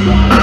Everybody